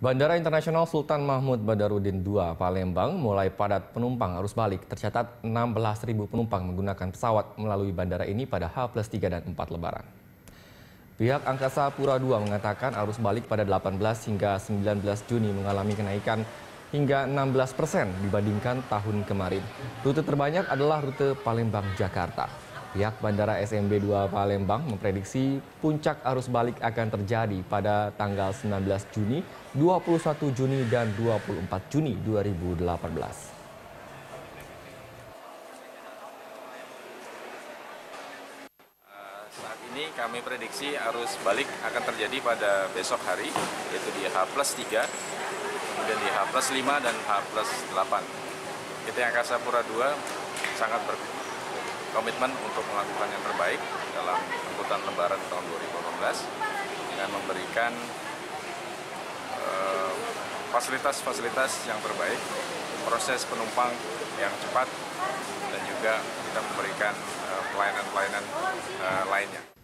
Bandara Internasional Sultan Mahmud Badarudin II Palembang mulai padat penumpang arus balik. Tercatat 16.000 penumpang menggunakan pesawat melalui bandara ini pada H plus 3 dan 4 lebaran. Pihak Angkasa Pura II mengatakan arus balik pada 18 hingga 19 Juni mengalami kenaikan hingga 16 persen dibandingkan tahun kemarin. Rute terbanyak adalah rute Palembang-Jakarta. Pihak Bandara SMB 2 Palembang memprediksi puncak arus balik akan terjadi pada tanggal 19 Juni, 21 Juni, dan 24 Juni 2018. Saat ini kami prediksi arus balik akan terjadi pada besok hari, yaitu di H plus 3, kemudian di H plus 5 dan H plus 8. PT Angkasa Pura II sangat ber komitmen untuk melakukan yang terbaik dalam angkutan lebaran tahun 2018 dengan memberikan eh, fasilitas-fasilitas uh, yang terbaik, proses penumpang yang cepat, dan juga kita memberikan eh, pelayanan-pelayanan uh, uh, lainnya.